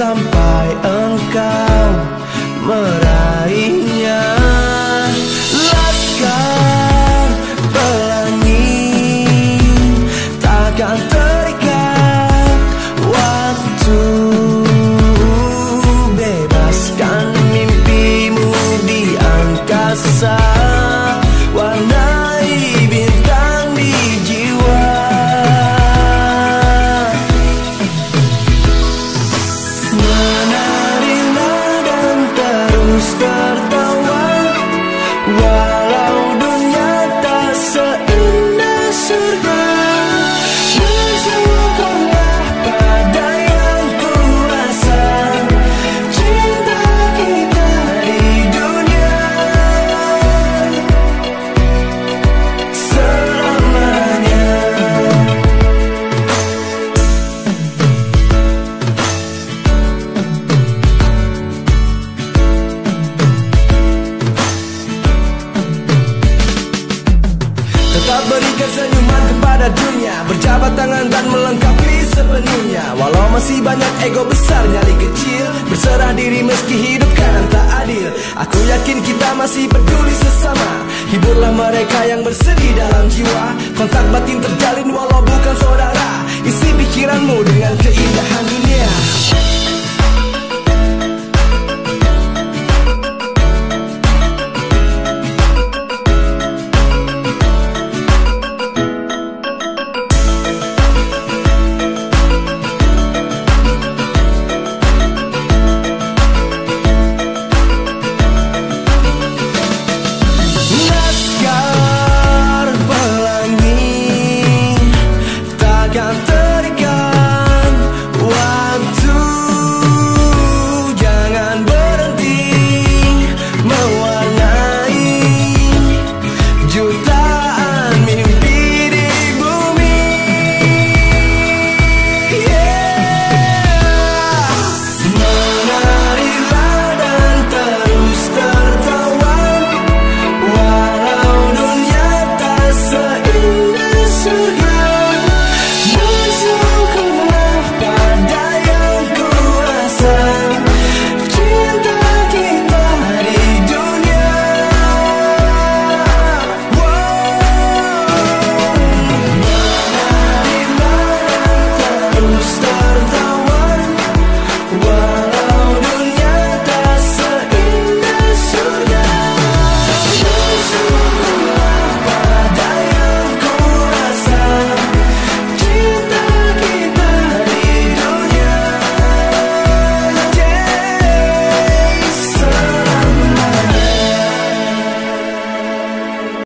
sampai engkau meraih buscar berikan senyuman kepada dunia. Berjabat tangan dan melengkapi sepenuhnya. Walau masih banyak ego besar nyali kecil. Berserah diri meski hidup kanan tak adil. Aku yakin kita masih peduli sesama. Hiburlah mereka yang bersedih dalam jiwa. Kontak batin terjalin walau bukan saudara